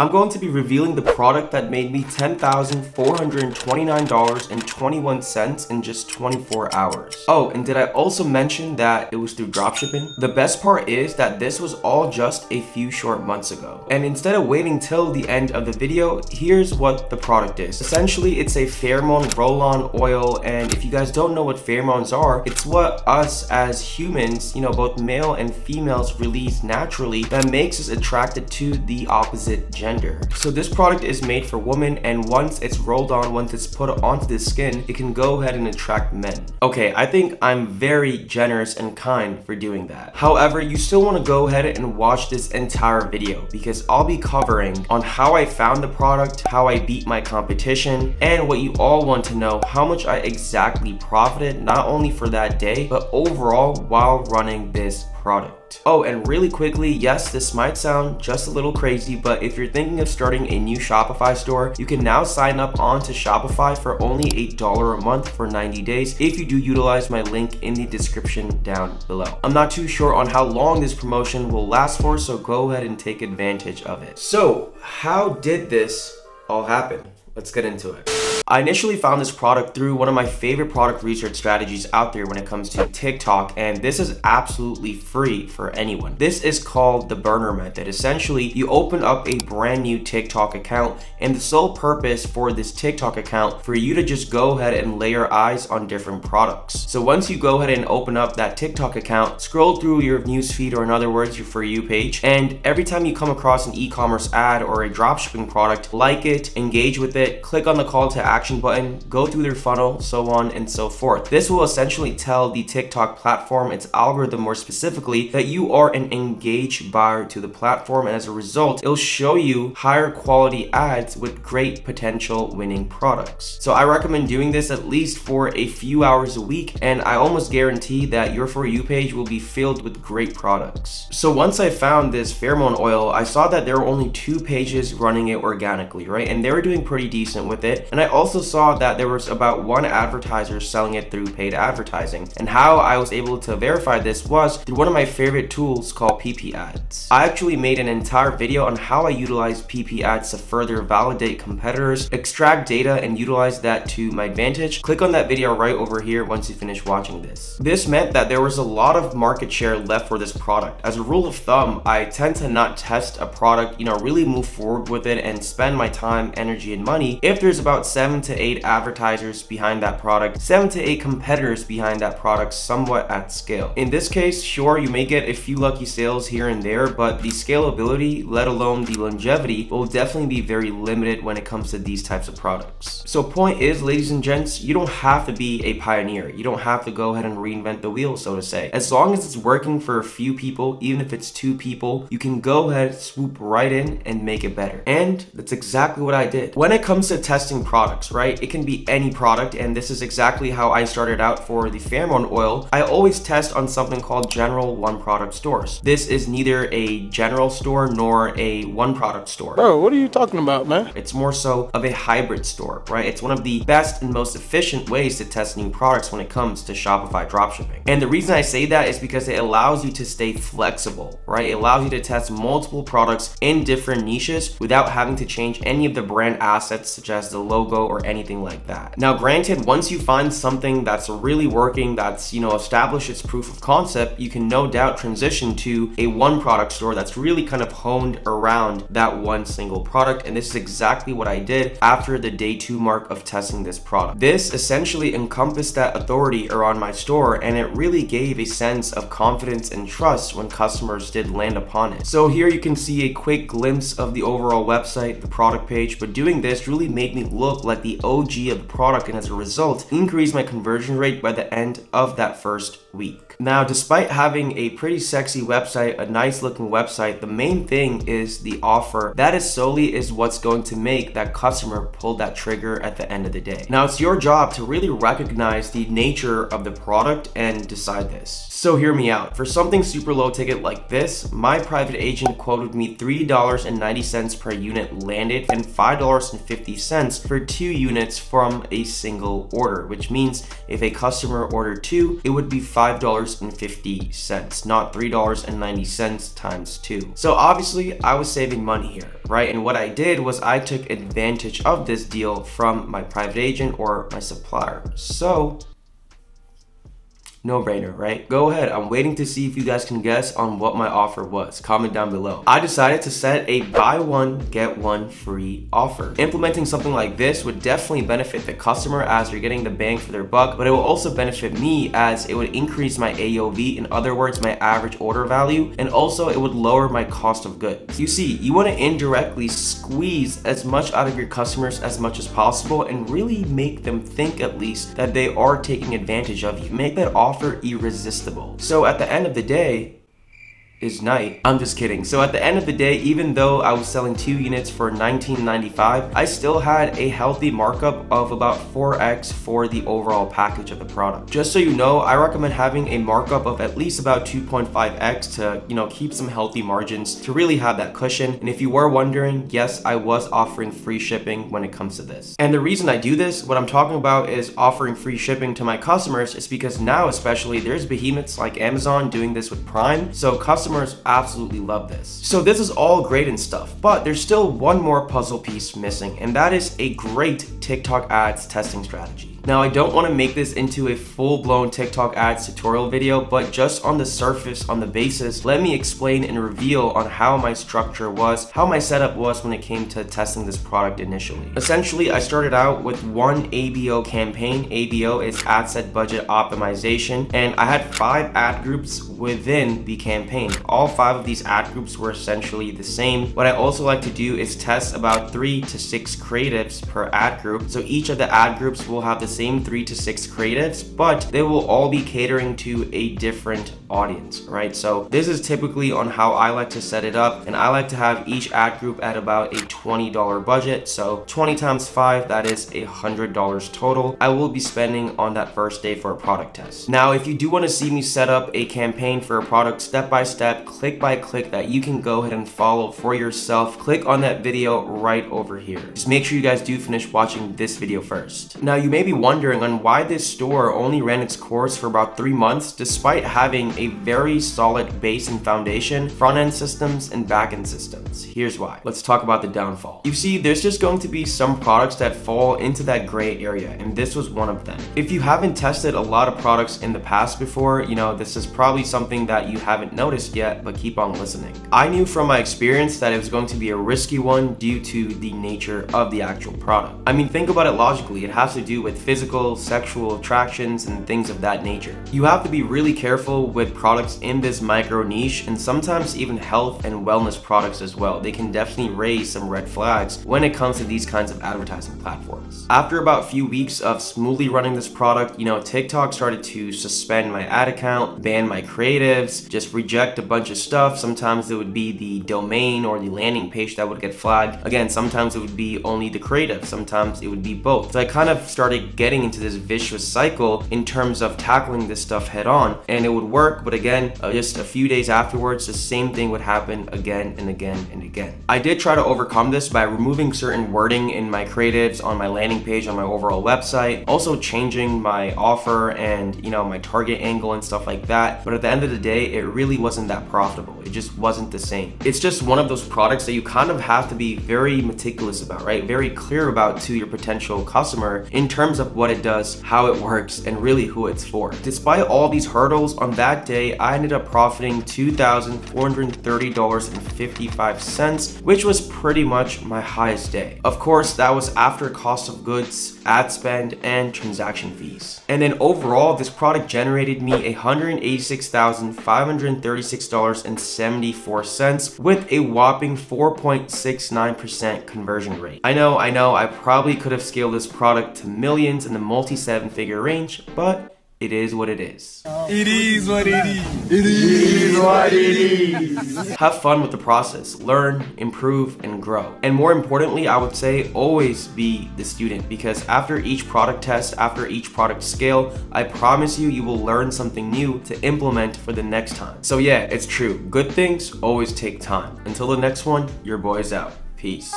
I'm going to be revealing the product that made me $10,429.21 in just 24 hours. Oh, and did I also mention that it was through dropshipping? The best part is that this was all just a few short months ago. And instead of waiting till the end of the video, here's what the product is. Essentially, it's a pheromone roll-on oil, and if you guys don't know what pheromones are, it's what us as humans, you know, both male and females release naturally that makes us attracted to the opposite gender. So this product is made for women, and once it's rolled on, once it's put onto the skin, it can go ahead and attract men. Okay, I think I'm very generous and kind for doing that. However, you still want to go ahead and watch this entire video because I'll be covering on how I found the product, how I beat my competition, and what you all want to know, how much I exactly profited, not only for that day, but overall while running this product. Oh, and really quickly, yes, this might sound just a little crazy, but if you're thinking of starting a new Shopify store, you can now sign up onto Shopify for only $8 a month for 90 days if you do utilize my link in the description down below. I'm not too sure on how long this promotion will last for, so go ahead and take advantage of it. So, how did this all happen? Let's get into it. I initially found this product through one of my favorite product research strategies out there when it comes to TikTok, and this is absolutely free for anyone. This is called the burner method. Essentially, you open up a brand new TikTok account, and the sole purpose for this TikTok account for you to just go ahead and lay your eyes on different products. So once you go ahead and open up that TikTok account, scroll through your newsfeed or in other words, your For You page, and every time you come across an e-commerce ad or a dropshipping product, like it, engage with it, click on the call to action action button, go through their funnel, so on and so forth. This will essentially tell the TikTok platform, its algorithm more specifically, that you are an engaged buyer to the platform and as a result, it'll show you higher quality ads with great potential winning products. So I recommend doing this at least for a few hours a week and I almost guarantee that your For You page will be filled with great products. So once I found this pheromone oil, I saw that there were only two pages running it organically, right? And they were doing pretty decent with it. And I also also saw that there was about one advertiser selling it through paid advertising. And how I was able to verify this was through one of my favorite tools called PiPiADS. I actually made an entire video on how I utilize PiPiADS to further validate competitors, extract data, and utilize that to my advantage. Click on that video right over here once you finish watching this. This meant that there was a lot of market share left for this product. As a rule of thumb, I tend to not test a product, you know, really move forward with it and spend my time, energy, and money if there's about seven to eight advertisers behind that product, seven to eight competitors behind that product somewhat at scale. In this case, sure, you may get a few lucky sales here and there, but the scalability, let alone the longevity, will definitely be very limited when it comes to these types of products. So point is, ladies and gents, you don't have to be a pioneer. You don't have to go ahead and reinvent the wheel, so to say. As long as it's working for a few people, even if it's two people, you can go ahead, swoop right in and make it better. And that's exactly what I did. When it comes to testing products, right? It can be any product, and this is exactly how I started out for the pheromone oil. I always test on something called general one product stores. This is neither a general store nor a one product store. Bro, what are you talking about, man? It's more so of a hybrid store, right? It's one of the best and most efficient ways to test new products when it comes to Shopify dropshipping. And the reason I say that is because it allows you to stay flexible, right? It allows you to test multiple products in different niches without having to change any of the brand assets such as the logo or anything like that. Now, granted, once you find something that's really working, that's, you know, established its proof of concept, you can no doubt transition to a one product store that's really kind of honed around that one single product. And this is exactly what I did after the day two mark of testing this product. This essentially encompassed that authority around my store and it really gave a sense of confidence and trust when customers did land upon it. So here you can see a quick glimpse of the overall website, the product page, but doing this really made me look like the the OG of the product and as a result, increased my conversion rate by the end of that first week. Now, despite having a pretty sexy website, a nice looking website, the main thing is the offer. That is solely is what's going to make that customer pull that trigger at the end of the day. Now, it's your job to really recognize the nature of the product and decide this. So hear me out. For something super low ticket like this, my private agent quoted me $3.90 per unit landed and $5.50 for two units from a single order, which means if a customer ordered two, it would be $5 $3.50, not $3.90 times two. So obviously I was saving money here, right? And what I did was I took advantage of this deal from my private agent or my supplier. So no brainer, right? Go ahead, I'm waiting to see if you guys can guess on what my offer was. Comment down below. I decided to set a buy one, get one free offer. Implementing something like this would definitely benefit the customer as they're getting the bang for their buck, but it will also benefit me as it would increase my AOV, in other words, my average order value, and also it would lower my cost of goods. You see, you wanna indirectly squeeze as much out of your customers as much as possible and really make them think at least that they are taking advantage of you. Make that offer offer irresistible. So at the end of the day, is night. I'm just kidding. So at the end of the day, even though I was selling two units for $19.95, I still had a healthy markup of about 4x for the overall package of the product. Just so you know, I recommend having a markup of at least about 2.5x to, you know, keep some healthy margins to really have that cushion. And if you were wondering, yes, I was offering free shipping when it comes to this. And the reason I do this, what I'm talking about is offering free shipping to my customers is because now especially there's behemoths like Amazon doing this with Prime. So customers customers absolutely love this. So this is all great and stuff, but there's still one more puzzle piece missing, and that is a great TikTok ads testing strategy. Now I don't want to make this into a full-blown TikTok ads tutorial video, but just on the surface, on the basis, let me explain and reveal on how my structure was, how my setup was when it came to testing this product initially. Essentially, I started out with one ABO campaign. ABO is ad set budget optimization, and I had five ad groups within the campaign. All five of these ad groups were essentially the same. What I also like to do is test about three to six creatives per ad group. So each of the ad groups will have the same three to six creatives, but they will all be catering to a different audience, right? So this is typically on how I like to set it up. And I like to have each ad group at about a $20 budget. So 20 times five, that is a $100 total. I will be spending on that first day for a product test. Now, if you do want to see me set up a campaign for a product step by step, click by click that you can go ahead and follow for yourself, click on that video right over here. Just make sure you guys do finish watching this video first. Now, you may be wondering on why this store only ran its course for about three months despite having a very solid base and foundation, front-end systems, and back-end systems. Here's why. Let's talk about the downfall. You see, there's just going to be some products that fall into that gray area, and this was one of them. If you haven't tested a lot of products in the past before, you know, this is probably something that you haven't noticed yet, but keep on listening. I knew from my experience that it was going to be a risky one due to the nature of the actual product. I mean, think about it logically. It has to do with physical, sexual attractions, and things of that nature. You have to be really careful with products in this micro niche, and sometimes even health and wellness products as well. They can definitely raise some red flags when it comes to these kinds of advertising platforms. After about a few weeks of smoothly running this product, you know, TikTok started to suspend my ad account, ban my creatives, just reject a bunch of stuff. Sometimes it would be the domain or the landing page that would get flagged. Again, sometimes it would be only the creative, sometimes it would be both. So I kind of started getting into this vicious cycle in terms of tackling this stuff head on and it would work but again uh, just a few days afterwards the same thing would happen again and again and again. I did try to overcome this by removing certain wording in my creatives on my landing page on my overall website also changing my offer and you know my target angle and stuff like that but at the end of the day it really wasn't that profitable it just wasn't the same. It's just one of those products that you kind of have to be very meticulous about right very clear about to your potential customer in terms of what it does, how it works, and really who it's for. Despite all these hurdles, on that day, I ended up profiting $2,430.55, which was pretty much my highest day. Of course, that was after cost of goods, ad spend, and transaction fees. And then overall, this product generated me $186,536.74 with a whopping 4.69% conversion rate. I know, I know, I probably could have scaled this product to millions in the multi seven figure range, but it is what it is. It is what it is. It is what it is. Have fun with the process. Learn, improve, and grow. And more importantly, I would say always be the student because after each product test, after each product scale, I promise you, you will learn something new to implement for the next time. So yeah, it's true. Good things always take time. Until the next one, your boy's out. Peace.